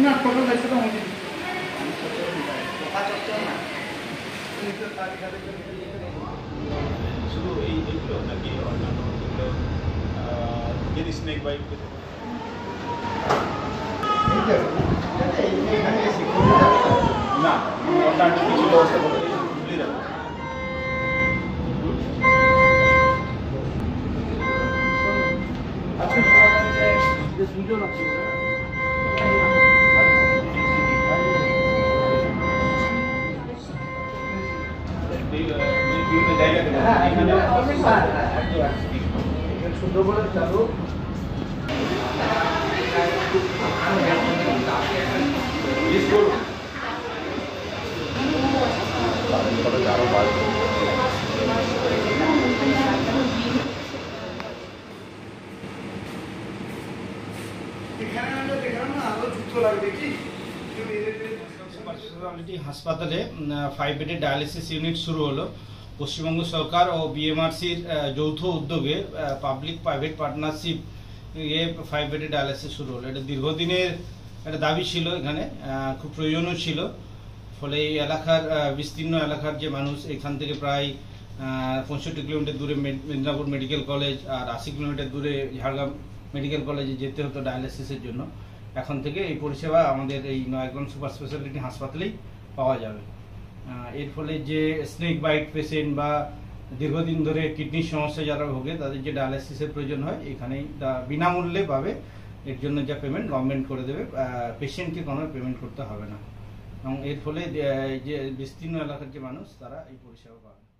না টোটাল দায়িত্ব তো আমাদের শুধু এই এইগুলো নাকি অন্যান্য যেগুলো আহ, যদি স্নেক বাইট না অন্যান্য কিছু ব্যবস্থা করে ভুলে যাবো বিভিন্ন জায়গাতে সুন্দরবনের চালু আরও হাসপাতালে ফাইভ বেডের ডায়ালিসিস ইউনিট শুরু হলো। পশ্চিমবঙ্গ সরকার ও বিএমআরসির যৌথ উদ্যোগে পাবলিক প্রাইভেট পার্টনারশিপ এ ফাইভ বেডের ডায়ালিসিস শুরু হলো। এটা দীর্ঘদিনের একটা দাবি ছিল এখানে খুব প্রয়োজনও ছিল। ফলে এই এলাকার বিস্তীর্ণ এলাকার যে মানুষ এখান থেকে প্রায় পঁয়ষট্টি কিলোমিটার দূরে মেদ- মেদিনীপুর মেডিকেল কলেজ আর আশি কিলোমিটার দূরে ঝাড়গ্রাম মেডিকেল কলেজে যেতে হতো ডায়ালিসিসের জন্য। এখন থেকে এই পরিষেবা আমাদের এই নয়াগ্রাম সুপার স্পেশালিটি হাসপাতালেই পাওয়া যাবে। এর ফলে যে স্নেক বাইট পেশেন্ট বা দীর্ঘদিন ধরে কিডনির সমস্যা যারা ভোগে, তাদের যে ডায়ালাইসিসের প্রয়োজন হয়, এখানেই তা বিনামূল্যে পাবে। এর জন্য যা পেমেন্ট গভর্নমেন্ট করে দেবে। পেশেন্টকে কোনো পেমেন্ট করতে হবে না। এবং এর ফলে যে বিস্তীর্ণ এলাকার যে মানুষ, তারা এই পরিষেবা পাবে।